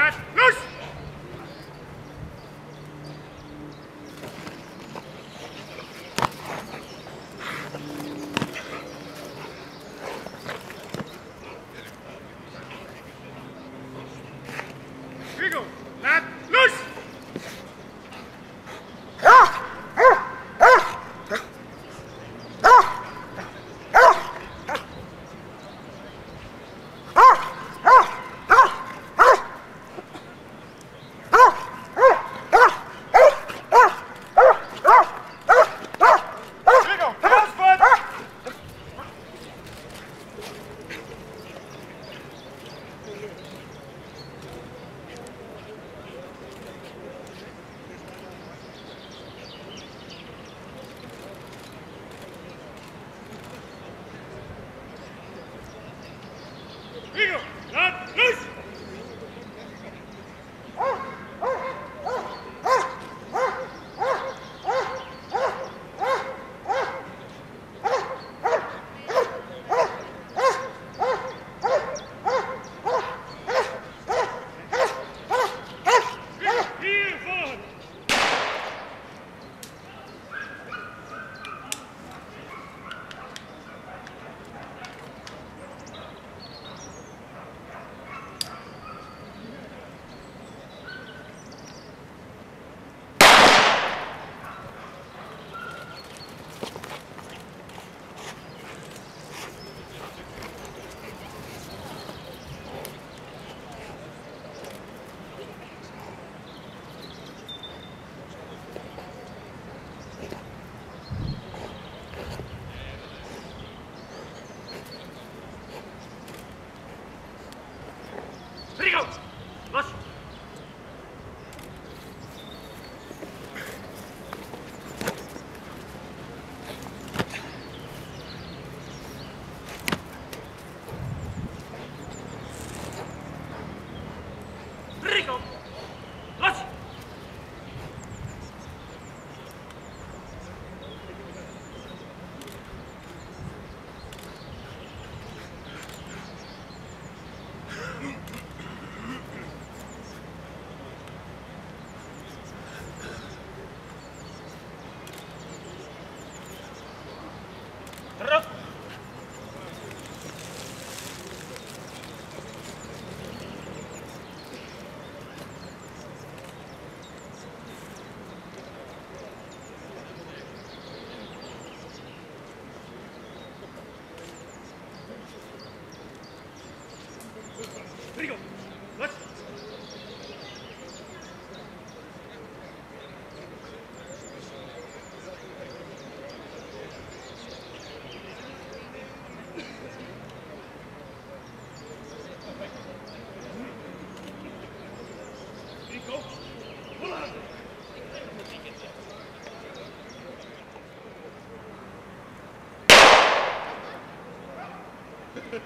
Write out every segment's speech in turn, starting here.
Laat los! Rigo,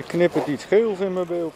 Er knippert iets geels in mijn beeld.